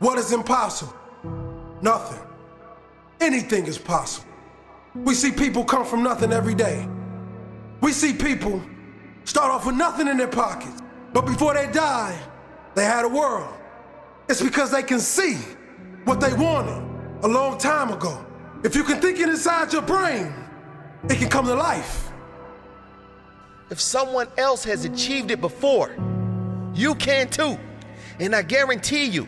What is impossible? Nothing. Anything is possible. We see people come from nothing every day. We see people start off with nothing in their pockets, but before they die, they had a world. It's because they can see what they wanted a long time ago. If you can think it inside your brain, it can come to life. If someone else has achieved it before, you can too. And I guarantee you,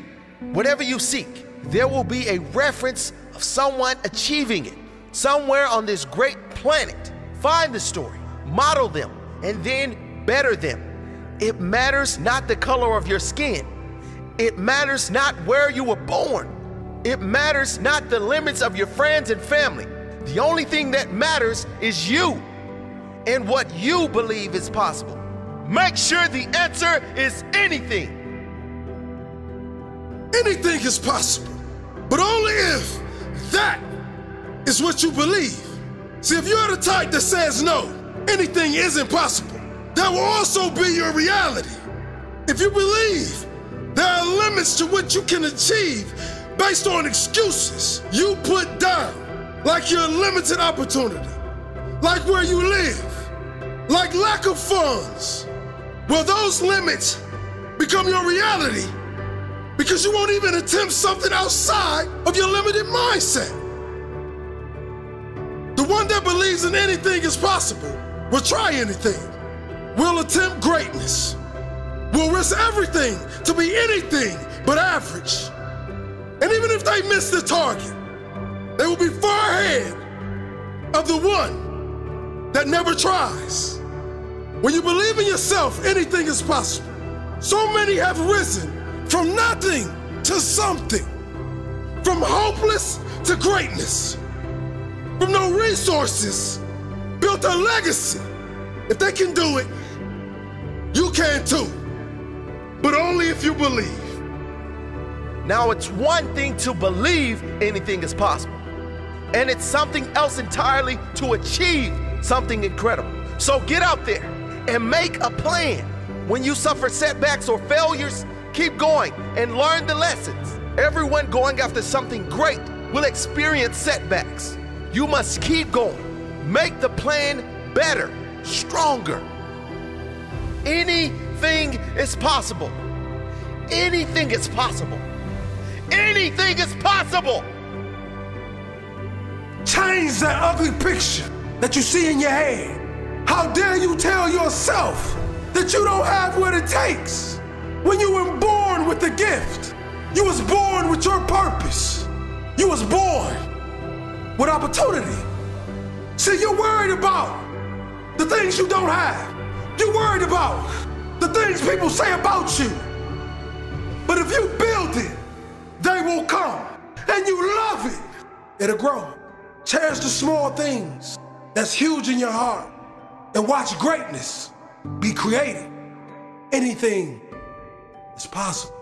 whatever you seek, there will be a reference of someone achieving it somewhere on this great planet. Find the story, model them, and then better them. It matters not the color of your skin. It matters not where you were born. It matters not the limits of your friends and family. The only thing that matters is you and what you believe is possible. Make sure the answer is anything. Anything is possible, but only if that is what you believe. See, if you're the type that says no, anything is impossible, that will also be your reality. If you believe there are limits to what you can achieve based on excuses you put down, like your limited opportunity, like where you live, like lack of funds. Well, those limits become your reality because you won't even attempt something outside of your limited mindset. The one that believes in anything is possible will try anything, will attempt greatness, will risk everything to be anything but average. And even if they miss the target, they will be far ahead of the one that never tries. When you believe in yourself, anything is possible. So many have risen from nothing to something, from hopeless to greatness, from no resources, built a legacy. If they can do it, you can too, but only if you believe. Now, it's one thing to believe anything is possible, and it's something else entirely to achieve something incredible. So get out there and make a plan. When you suffer setbacks or failures, keep going and learn the lessons. Everyone going after something great will experience setbacks. You must keep going. Make the plan better, stronger. Anything is possible. Anything is possible. Anything is possible. Change that ugly picture that you see in your head. How dare you tell yourself that you don't have what it takes when you were born with a gift. You was born with your purpose. You was born with opportunity. See, you're worried about the things you don't have. You're worried about the things people say about you. But if you build it, they will come. And you love it. It'll grow. Cherish the small things that's huge in your heart. And watch greatness be created. Anything is possible.